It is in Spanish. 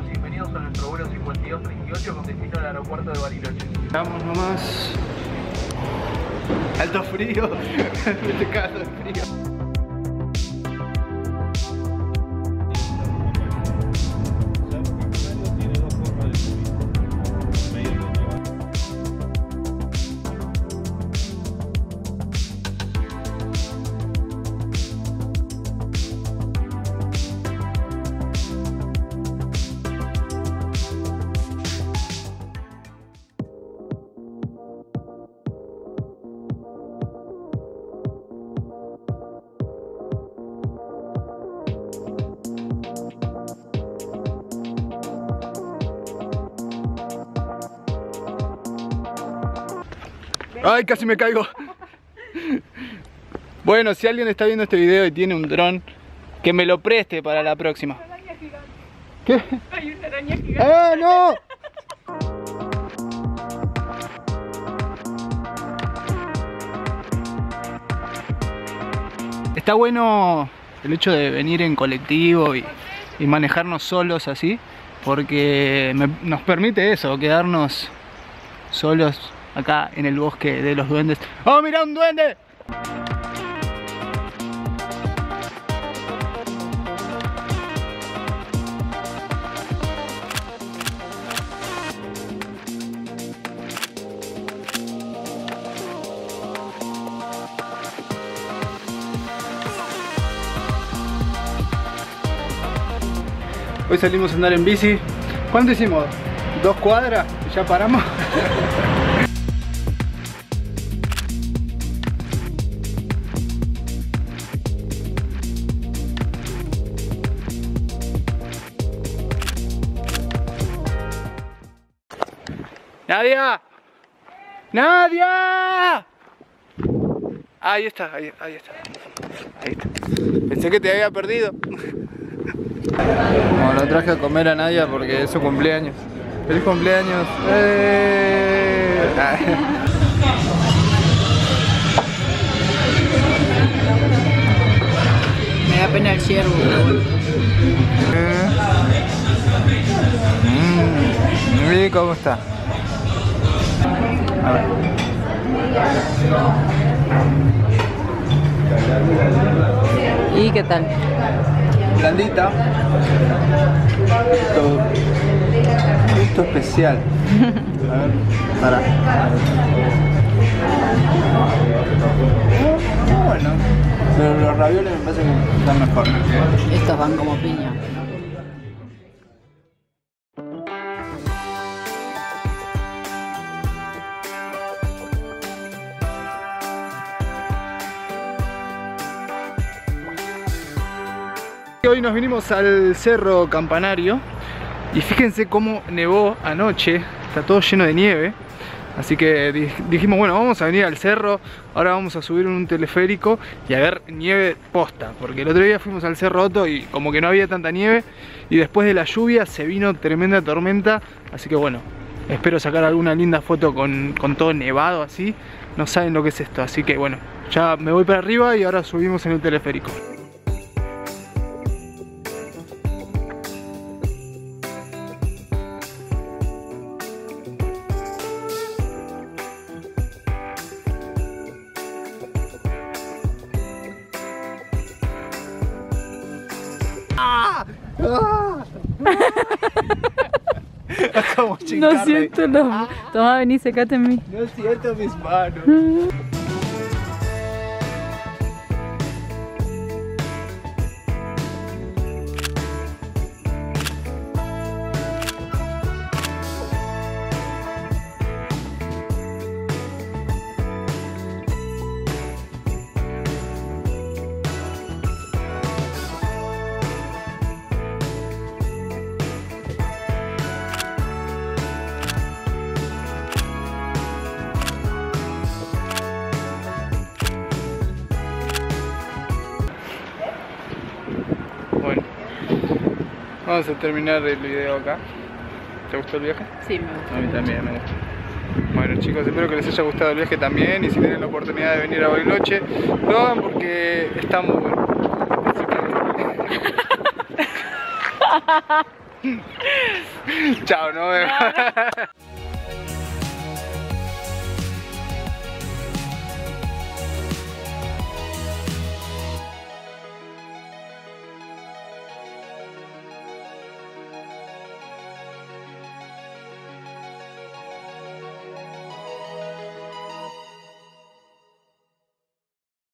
Bienvenidos a nuestro vuelo 5238 con destino al aeropuerto de Bariloche. Vamos nomás. Alto frío. Este caso frío. Ay, casi me caigo. Bueno, si alguien está viendo este video y tiene un dron, que me lo preste para la próxima. ¿Qué? Hay una araña gigante. ¡Ah, no! Está bueno el hecho de venir en colectivo y, y manejarnos solos así, porque me- nos permite eso, quedarnos solos acá en el bosque de los duendes. ¡Oh, mira un duende! Hoy salimos a andar en bici. ¿Cuánto hicimos? ¿Dos cuadras? ¿Y ¿Ya paramos? ¡Nadia! ¡Nadia! Ahí está, ahí, ahí está. Ahí está. Pensé que te había perdido. Bueno, lo traje a comer a Nadia porque es su cumpleaños. ¡Feliz cumpleaños! ¡Eh! Me da pena el ciervo, bueno. Mmm, cómo está. A ver. ¿Y qué tal? Blandita. Esto, esto especial. A ver, para. Ah, bueno. Pero los ravioles me parece que están mejor. Estos van como piña. Hoy nos vinimos al Cerro Campanario y fíjense cómo nevó anoche, está todo lleno de nieve. Así que di- dijimos, bueno, vamos a venir al cerro, ahora vamos a subir en un teleférico y a ver nieve posta, porque el otro día fuimos al Cerro Otto y como que no había tanta nieve y después de la lluvia se vino tremenda tormenta, así que bueno, espero sacar alguna linda foto con, con todo nevado así, no saben lo que es esto, así que bueno, ya me voy para arriba y ahora subimos en el teleférico. No siento los... Toma, vení, secate en mí. No siento mis manos. Vamos a terminar el video acá. ¿Te gustó el viaje? Sí, me gusta. A mí también me gusta. Bueno chicos, espero que les haya gustado el viaje también y si tienen la oportunidad de venir a Bariloche, lo hagan porque está muy bueno. Chao, vemos.